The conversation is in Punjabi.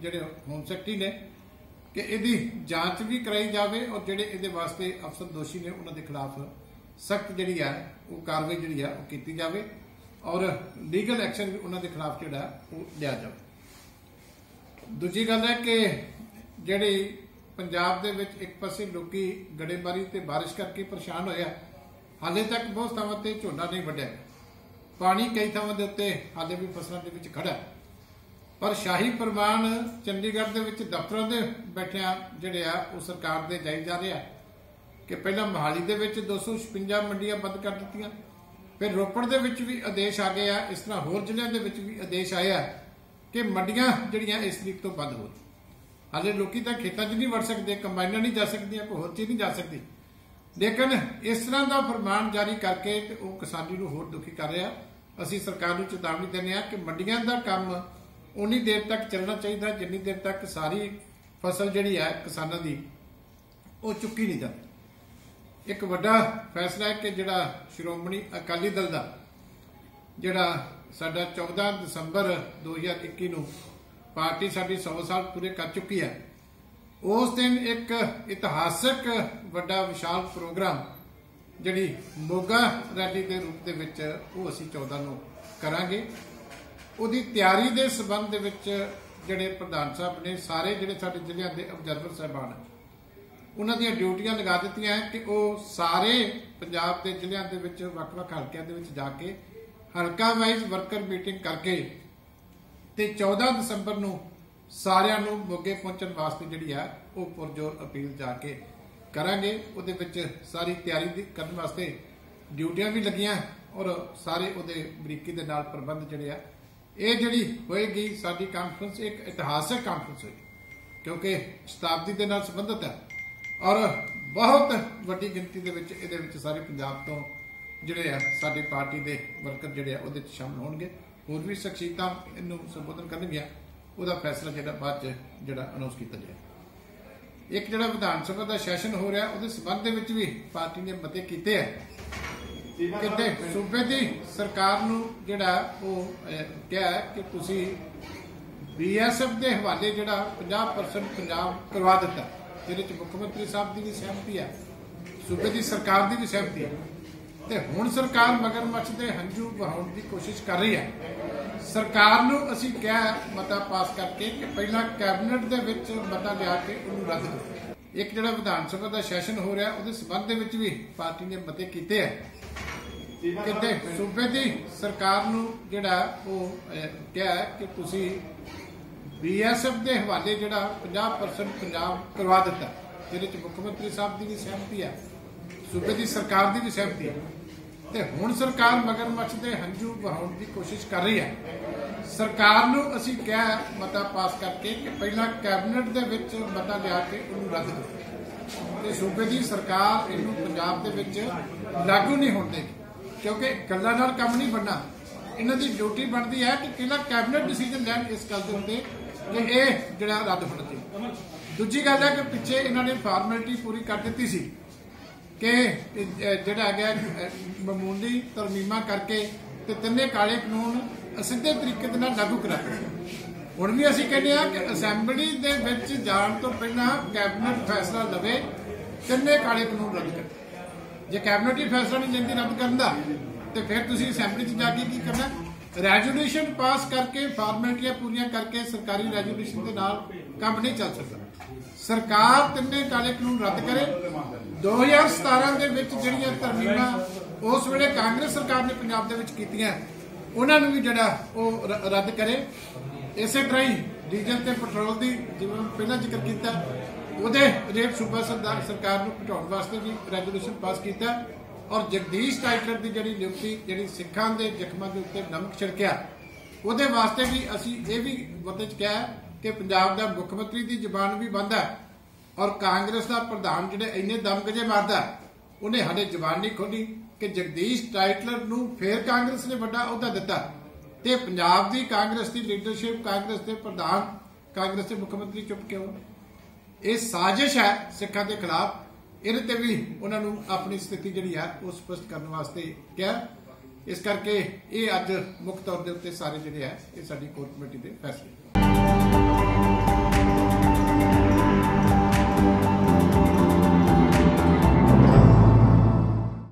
ਜਿਹੜੇ ਹੋਮ ਸੈਕਟਰੀ ਨੇ, ਕਿ ਇਹਦੀ ਜਾਂਚ ਵੀ ਕਰਾਈ ਜਾਵੇ ਔਰ ਜਿਹੜੇ ਇਹਦੇ ਵਾਸਤੇ ਅਫਸਰ ਦੋਸ਼ੀ ਨੇ ਉਹਨਾਂ ਦੇ ਖਿਲਾਫ ਸਖਤ ਜਿਹੜੀ ਆ, ਉਹ ਕਾਰਵਾਈ ਜਿਹੜੀ ਆ, ਉਹ ਕੀਤੀ ਜਾਵੇ ਔਰ ਲੀਗਲ ਐਕਸ਼ਨ ਵੀ ਉਹਨਾਂ ਦੇ ਖਿਲਾਫ ਜਿਹੜਾ, ਉਹ ਲਿਆ ਜਾਵੇ। ਦੂਜੀ ਗੱਲ ਹੈ ਕਿ ਜਿਹੜੀ ਪੰਜਾਬ ਦੇ ਵਿੱਚ ਇੱਕ ਪਾਸੇ ਲੋਕੀ ਗੜੇਮਾਰੀ ਤੇ ਬਾਰਿਸ਼ ਕਰਕੇ ਪਰੇਸ਼ਾਨ ਹੋਇਆ ਹਾਲੇ ਤੱਕ ਬਹੁਤ ਥਾਵਾਂ ਤੇ ਝੋਨਾ ਨਹੀਂ ਵੱਢਿਆ। ਪਾਣੀ ਕਈ ਥਾਵਾਂ ਦੇ ਉੱਤੇ ਹਾਲੇ ਵੀ ਫਸਲਾਂ ਦੇ ਵਿੱਚ ਖੜਾ ਹੈ। ਪਰ ਸ਼ਾਹੀ ਪ੍ਰਮਾਨ ਚੰਡੀਗੜ੍ਹ ਦੇ ਵਿੱਚ ਦਫ਼ਤਰਾਂ ਦੇ ਬੈਠਿਆਂ ਜਿਹੜੇ ਆ, ਉਹ ਸਰਕਾਰ ਦੇ ਜਾਈ ਜਾ ਰਿਹਾ ਕਿ ਪਹਿਲਾਂ ਮਹਾਲੀ ਦੇ ਵਿੱਚ 256 ਮੰਡੀਆਂ ਬੰਦ ਕਰ ਦਿੱਤੀਆਂ, ਫਿਰ ਰੋਪੜ ਦੇ ਵਿੱਚ ਵੀ ਆਦੇਸ਼ ਆ ਗਏ ਆ, ਇਸ ਤਰ੍ਹਾਂ ਹੋਰ ਜ਼ਿਲ੍ਹਿਆਂ ਦੇ ਵਿੱਚ ਵੀ ਆਦੇਸ਼ ਆਇਆ ਕਿ ਮੰਡੀਆਂ ਜਿਹੜੀਆਂ ਇਸ ਤਰੀਕ ਤੋਂ ਬੰਦ ਹੋ ਹਾਲੇ ਲੋਕੀ ਤਾਂ ਖੇਤਾਂ 'ਚ ਨਹੀਂ ਵੜ ਸਕਦੇ, ਕੰਬਾਈਨਾਂ ਨਹੀਂ ਜਾ ਸਕਦੀਆਂ, ਕੋਈ ਹੋਰ ਚੀਜ਼ ਨਹੀਂ ਜਾ ਸਕਦੀ। ਲੇਕਿਨ ਇਸ ਤਰ੍ਹਾਂ ਦਾ ਫਰਮਾਨ ਜਾਰੀ ਕਰਕੇ ਤੇ ਉਹ ਕਿਸਾਨੀ ਨੂੰ ਹੋਰ ਦੁਖੀ ਕਰ ਰਿਹਾ। ਅਸੀਂ ਸਰਕਾਰ ਨੂੰ ਚੇਤਾਵਨੀ ਦਿੰਦੇ ਹਾਂ ਕਿ ਮੰਡੀਆਂ ਦਾ ਕੰਮ ਉਨੀ ਦੇਰ ਤੱਕ ਚੱਲਣਾ ਚਾਹੀਦਾ, ਜਿੰਨੀ ਦੇਰ ਤੱਕ ਸਾਰੀ ਫਸਲ ਜਿਹੜੀ ਹੈ ਕਿਸਾਨਾਂ ਦੀ, ਉਹ ਚੁੱਕੀ ਨਹੀਂ ਜਾਂਦੀ। ਇੱਕ ਵੱਡਾ ਫੈਸਲਾ ਹੈ ਕਿ ਜਿਹੜਾ ਸ਼੍ਰੋਮਣੀ ਅਕਾਲੀ ਦਲ ਦਾ, ਜਿਹੜਾ ਸਾਡਾ 14 ਦਸੰਬਰ 2021 ਨੂੰ ਪਾਰਟੀ ਸਾਡੀ 100 ਸਾਲ ਪੂਰੇ ਕਰ ਚੁੱਕੀ ਹੈ, ਉਸ ਦਿਨ ਇੱਕ ਇਤਿਹਾਸਕ ਵੱਡਾ ਵਿਸ਼ਾਲ ਪ੍ਰੋਗਰਾਮ ਜਿਹੜੀ ਮੋਗਾ ਰੈਲੀ ਦੇ ਰੂਪ ਦੇ ਵਿੱਚ ਉਹ ਅਸੀਂ 14 ਨੂੰ ਕਰਾਂਗੇ। ਉਹਦੀ ਤਿਆਰੀ ਦੇ ਸਬੰਧ ਦੇ ਵਿੱਚ ਜਿਹੜੇ ਪ੍ਰਧਾਨ ਸਾਹਿਬ ਨੇ, ਸਾਰੇ ਜਿਹੜੇ ਸਾਡੇ ਜ਼ਿਲ੍ਹਿਆਂ ਦੇ ਅਬਜ਼ਰਵਰ ਸਾਹਿਬਾਨ ਹਨ ਉਹਨਾਂ ਦੀਆਂ ਡਿਊਟੀਆਂ ਲਗਾ ਦਿੱਤੀਆਂ ਹੈ ਕਿ ਉਹ ਸਾਰੇ ਪੰਜਾਬ ਦੇ ਜ਼ਿਲ੍ਹਿਆਂ ਦੇ ਵਿੱਚ, ਵੱਖ-ਵੱਖ ਹਲਕਿਆਂ ਦੇ ਵਿੱਚ ਜਾ ਕੇ ਹਲਕਾ ਵਾਈਜ਼ ਵਰਕਰ ਮੀਟਿੰਗ ਕਰਕੇ ਤੇ 14 ਦਸੰਬਰ ਨੂੰ ਸਾਰਿਆਂ ਨੂੰ ਮੋਗੇ ਪਹੁੰਚਣ ਵਾਸਤੇ ਜਿਹੜੀ ਆ ਉਹ ਪੁਰਜੋਰ ਅਪੀਲ ਜਾ ਕੇ ਕਰਾਂਗੇ। ਉਹਦੇ ਵਿੱਚ ਸਾਰੀ ਤਿਆਰੀ ਕਰਨ ਵਾਸਤੇ ਡਿਊਟੀਆਂ ਵੀ ਲੱਗੀਆਂ ਔਰ ਸਾਰੇ ਉਹਦੇ ਬਰੀਕੀ ਦੇ ਨਾਲ ਪ੍ਰਬੰਧ ਜਿਹੜੇ ਆ ਇਹ ਜਿਹੜੀ ਹੋਏਗੀ, ਸਾਡੀ ਕਾਨਫਰੰਸ ਇੱਕ ਇਤਿਹਾਸਕ ਕਾਨਫਰੰਸ ਹੋਏਗੀ, ਕਿਉਂਕਿ ਸ਼ਤਾਬਦੀ ਦੇ ਨਾਲ ਸੰਬੰਧਿਤ ਹੈ। ਔਰ ਬਹੁਤ ਵੱਡੀ ਗਿਣਤੀ ਦੇ ਵਿੱਚ ਇਹਦੇ ਵਿੱਚ ਸਾਰੇ ਪੰਜਾਬ ਤੋਂ ਜਿਹੜੇ ਆ, ਸਾਡੀ ਪਾਰਟੀ ਦੇ ਵਰਕਰ ਜਿਹੜੇ ਆ, ਉਹਦੇ ਵਿੱਚ ਸ਼ਾਮਲ ਹੋਣਗੇ। ਹੋਰ ਵੀ ਸ਼ਖਸੀਅਤਾਂ ਇਹਨੂੰ ਸੰਬੋਧਨ ਕਰਨਗੀਆਂ, ਉਹਦਾ ਫੈਸਲਾ ਜਿਹੜਾ ਬਾਅਦ ਚ ਜਿਹੜਾ ਅਨਾਉਂਸ ਕੀਤਾ ਜਾਏ ਇੱਕ ਜਿਹੜਾ ਵਿਧਾਨ ਸਭਾ ਦਾ ਸੈਸ਼ਨ ਹੋ ਰਿਹਾ, ਉਹਦੇ ਸਬੰਧ ਦੇ ਵਿੱਚ ਵੀ ਪਾਰਟੀ ਨੇ ਮਤੇ ਕੀਤੇ ਆ। ਕਿਤੇ ਸੂਬੇ ਦੀ ਸਰਕਾਰ ਨੂੰ ਜਿਹੜਾ ਉਹ ਕਿਹਾ ਕਿ ਤੁਸੀਂ ਬੀਐਸਐਫ ਦੇ ਹਵਾਲੇ ਜਿਹੜਾ 50% ਪੰਜਾਬ ਕਰਵਾ ਦਿੱਤਾ, ਜਿਹਦੇ ਚ ਮੁੱਖ ਮੰਤਰੀ ਸਾਹਿਬ ਦੀ ਵੀ ਸਹਿਮਤੀ ਹੈ, ਸੂਬੇ ਦੀ ਸਰਕਾਰ ਦੀ ਵੀ ਸਹਿਮਤੀ ਹੈ। ਤੇ ਹੁਣ ਸਰਕਾਰ ਮਗਰਮੱਛ ਦੇ ਹੰਝੂ ਵਹਾਉਣ ਦੀ ਕੋਸ਼ਿਸ਼ ਕਰ ਰਹੀ ਹੈ। ਸਰਕਾਰ ਨੂੰ ਅਸੀਂ ਕਿਹਾ ਮਤਾ ਪਾਸ ਕਰਕੇ ਕਿ ਪਹਿਲਾਂ ਕੈਬਨਿਟ ਦੇ ਵਿੱਚ ਮਤਾ ਲਿਆ ਕੇ ਉਹਨੂੰ ਰੱਦ ਕਰੋ। ਇੱਕ ਜਿਹੜਾ ਵਿਧਾਨ ਸਭਾ ਦਾ ਸੈਸ਼ਨ ਹੋ ਰਿਹਾ, ਉਹਦੇ ਸਬੰਧ ਦੇ ਵਿੱਚ ਵੀ ਪਾਰਟੀ ਨੇ ਮਤੇ ਕੀਤੇ ਆ ਕਿਤੇ ਸੂਬੇ ਦੀ ਸਰਕਾਰ ਨੂੰ ਜਿਹੜਾ ਉਹ ਕਿਹਾ ਕਿ ਤੁਸੀਂ ਬੀਐਸਐਫ ਦੇ ਹਵਾਲੇ ਜਿਹੜਾ 50% ਪੰਜਾਬ ਕਰਵਾ ਦਿੱਤਾ, ਜਿਹਦੇ ਚ ਮੁੱਖ ਮੰਤਰੀ ਸਾਹਿਬ ਦੀ ਵੀ ਸਹਿਮਤੀ ਹੈ ਸੂਬੇ ਦੀ ਸਰਕਾਰ ਦੀ ਵੀ ਸਹਿਮਤੀ ਹੈ ਤੇ ਹੁਣ ਸਰਕਾਰ ਮਗਰਮੱਛ ਦੇ ਹੰਝੂ ਵਹਾਉਣ ਦੀ ਕੋਸ਼ਿਸ਼ ਕਰ ਰਹੀ ਹੈ ਸਰਕਾਰ ਨੂੰ ਅਸੀਂ ਕਿਹਾ ਮਤਾ ਪਾਸ ਕਰਕੇ ਕਿ ਪਹਿਲਾਂ ਕੈਬਨਿਟ ਦੇ ਵਿੱਚ ਮਤਾ ਲਿਆ ਕੇ ਉਹਨੂੰ ਰੱਦ ਕਰੋ। ਤੇ ਸੂਬੇ ਦੀ ਸਰਕਾਰ ਇਹਨੂੰ ਪੰਜਾਬ ਦੇ ਵਿੱਚ ਲਾਗੂ ਨਹੀਂ ਹੋਣ ਦੇਗੀ। ਕਿਉਂਕਿ ਗੱਲਾਂ ਨਾਲ ਕੰਮ ਨਹੀਂ ਬਣਨਾ। ਇਹਨਾਂ ਦੀ ਡਿਊਟੀ ਬਣਦੀ ਹੈ ਕਿ ਕਿਹੜਾ ਕੈਬਨਿਟ ਡਿਸੀਜਨ ਲੈਣ ਇਸ ਗੱਲ ਦੇ ਉੱਤੇ ਕਿ ਇਹ ਜਿਹੜਾ ਰੱਦ ਹੋਣਾ ਚਾਹੀਦਾ ਦੂਜੀ ਗੱਲ ਹੈ ਕਿ ਪਿੱਛੇ ਇਹਨਾਂ ਨੇ ਫਾਰਮੈਲਿਟੀ ਪੂਰੀ ਕਰ ਦਿੱਤੀ ਸੀ ਕਿ ਜਿਹੜਾ ਹੈਗਾ ਮਾਮੂਲੀ ਤਰਮੀਮਾ ਕਰਕੇ ਤੇ ਤਿੰਨੇ ਕਾਲੇ ਕਾਨੂੰਨ ਅਸਿੱਧੇ ਤਰੀਕੇ ਦੇ ਨਾਲ ਲਾਗੂ ਕਰਾ ਦਿੱਤੇ ਹੁਣ ਵੀ ਅਸੀਂ ਕਹਿੰਦੇ ਆ ਕਿ ਅਸੈਂਬਲੀ ਦੇ ਵਿੱਚ ਜਾਣ ਤੋਂ ਪਹਿਲਾਂ ਕੈਬਨਿਟ ਫੈਸਲਾ ਲਵੇ, ਤਿੰਨੇ ਕਾਲੇ ਕਾਨੂੰਨ ਰੱਦ ਕਰੇ ਜੇ ਕੈਬਨਿਟ ਹੀ ਫੈਸਲਾ ਨਹੀਂ ਲੈਂਦੀ ਰੱਦ ਕਰਨ ਦਾ, ਤੇ ਫਿਰ ਤੁਸੀਂ ਅਸੈਂਬਲੀ 'ਚ ਜਾ ਕੇ ਕੀ ਕਰਨਾ? ਰੈਜੂਲੇਸ਼ਨ ਪਾਸ ਕਰਕੇ ਫਾਰਮੈਲਟੀਆਂ ਪੂਰੀਆਂ ਕਰਕੇ ਸਰਕਾਰੀ ਰੈਜੂਲੇਸ਼ਨ ਦੇ ਨਾਲ ਕੰਮ ਨਹੀਂ ਚੱਲ ਸਕਦਾ। ਸਰਕਾਰ ਤਿੰਨੇ ਕਾਲੇ ਕਾਨੂੰਨ ਰੱਦ ਕਰੇ। 2017 ਦੇ ਵਿੱਚ ਜਿਹੜੀਆਂ ਤਰਮੀਮਾਂ ਉਸ ਵੇਲੇ ਕਾਂਗਰਸ ਸਰਕਾਰ ਨੇ ਪੰਜਾਬ ਦੇ ਵਿੱਚ ਕੀਤੀਆਂ, ਉਹਨਾਂ ਨੂੰ ਵੀ ਜਿਹੜਾ ਉਹ ਰੱਦ ਕਰੇ। ਇਸੇ ਤਰ੍ਹਾਂ ਹੀ ਡੀਜ਼ਲ ਤੇ ਪੈਟਰੋਲ ਦੀ ਜਿਵੇਂ ਪਹਿਲਾਂ ਜ਼ਿਕਰ ਕੀਤਾ ਉਹਦੇ ਰੇਟ ਸੂਬਾ ਸਰਕਾਰ ਨੂੰ ਘਟਾਉਣ ਵਾਸਤੇ ਵੀ ਰੈਗੂਲੇਸ਼ਨ ਪਾਸ ਕੀਤਾ ਔਰ ਜਗਦੀਸ਼ ਟਾਈਟਲਰ ਦੀ ਜਿਹੜੀ ਨਿਯੁਕਤੀ, ਜਿਹੜੀ ਸਿੱਖਾਂ ਦੇ ਜ਼ਖਮਾਂ ਦੇ ਉੱਤੇ ਨਮਕ ਛਿੜਕਿਆ, ਉਹਦੇ ਵਾਸਤੇ ਵੀ ਅਸੀਂ ਇਹ ਵੀ ਵਰਤੇ ਚ ਕਿਹਾ ਕਿ ਪੰਜਾਬ ਦਾ ਮੁੱਖ ਮੰਤਰੀ ਦੀ ਜਬਾਨ ਵੀ ਬੰਦ ਹੈ ਔਰ ਕਾਂਗਰਸ ਦਾ ਪ੍ਰਧਾਨ ਜਿਹੜੇ ਇੰਨੇ ਦਮ ਦਮਗਜੇ ਮਾਰਦਾ, ਉਹਨੇ ਸਾਡੇ ਜਬਾਨ ਨਹੀਂ ਖੋਲੀ ਕਿ ਜਗਦੀਸ਼ ਟਾਈਟਲਰ ਨੂੰ ਫੇਰ ਕਾਂਗਰਸ ਨੇ ਵੱਡਾ ਅਹੁਦਾ ਦਿੱਤਾ ਤੇ ਪੰਜਾਬ ਦੀ ਕਾਂਗਰਸ ਦੀ ਲੀਡਰਸ਼ਿਪ ਕਾਂਗਰਸ ਦੇ ਪ੍ਰਧਾਨ, ਕਾਂਗਰਸ ਦੇ ਮੁੱਖ ਮੰਤਰੀ ਚੁੱਪ ਕਿਉਂ? ਇਹ ਸਾਜ਼ਿਸ਼ ਹੈ ਸਿੱਖਾਂ ਦੇ ਖਿਲਾਫ। ਇਹਦੇ ਤੇ ਵੀ ਉਹਨਾਂ ਨੂੰ ਆਪਣੀ ਸਥਿਤੀ ਜਿਹੜੀ ਹੈ ਉਹ ਸਪਸ਼ਟ ਕਰਨ ਵਾਸਤੇ ਕਿਹਾ। ਇਸ ਕਰਕੇ ਇਹ ਅੱਜ ਮੁੱਖ ਤੌਰ ਦੇ ਉੱਤੇ ਸਾਰੇ ਜਿਹੜੇ ਹੈ, ਇਹ ਸਾਡੀ ਕੋਰ ਕਮੇਟੀ ਦੇ ਫੈਸਲੇ।